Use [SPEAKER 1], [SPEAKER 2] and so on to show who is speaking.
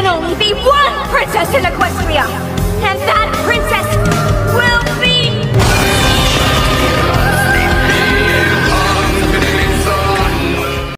[SPEAKER 1] can only be one princess in Equestria!